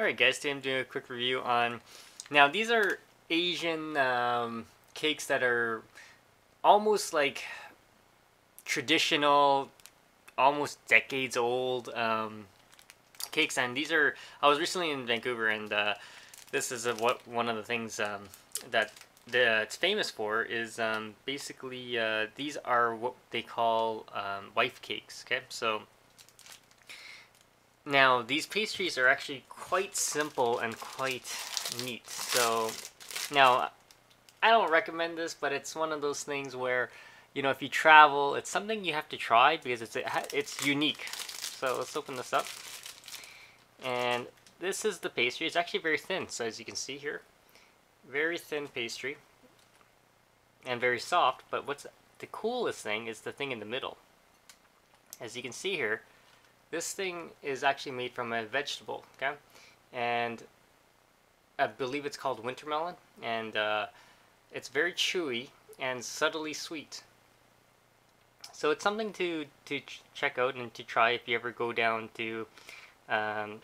Alright guys, today I'm doing a quick review on... Now these are Asian um, cakes that are almost like traditional, almost decades old um, cakes and these are... I was recently in Vancouver and uh, this is a, what one of the things um, that the, it's famous for is um, basically uh, these are what they call um, wife cakes, okay? So now, these pastries are actually quite simple and quite neat. So, now, I don't recommend this, but it's one of those things where, you know, if you travel, it's something you have to try because it's it's unique. So let's open this up. And this is the pastry. It's actually very thin, so as you can see here, very thin pastry and very soft. But what's the coolest thing is the thing in the middle. As you can see here, this thing is actually made from a vegetable, okay? And I believe it's called winter melon, and uh, it's very chewy and subtly sweet. So it's something to, to ch check out and to try if you ever go down to um,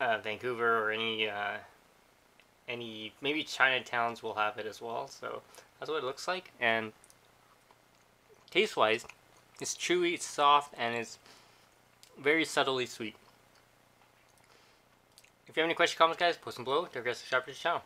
uh, Vancouver or any, uh, any, maybe Chinatowns will have it as well. So that's what it looks like. And taste-wise, it's chewy, it's soft, and it's very subtly sweet. If you have any questions, comments, guys, post them below. Don't forget to subscribe to the channel.